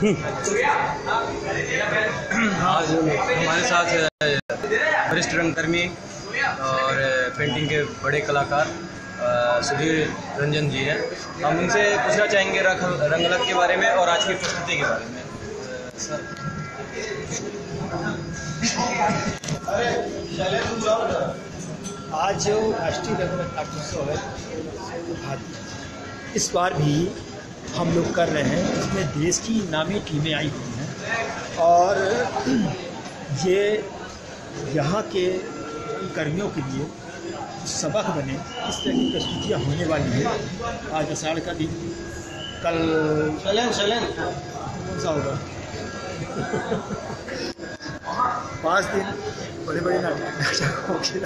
आज हमारे साथ वरिष्ठ रंगकर्मी और पेंटिंग के बड़े कलाकार सुधीर रंजन जी हैं। हम उनसे पूछना चाहेंगे रंग रंगलक के बारे में और आज की प्रस्तुति के बारे में। सर आज जो राष्ट्रीय रंगमंच नाट्योत्सव है इस बार भी हम लोग कर रहे हैं। इसमें देश की नामी टीमें आई हुई हैं। और ये यहाँ के कर्मियों के लिए सबक बने। इस तरह की प्रस्तुतियाँ होने वाली है। आज आषाढ़ का दिन। कल चलें चलें। कौन सा होगा? पाँच दिन। बड़े बड़े नाटक नाटकों के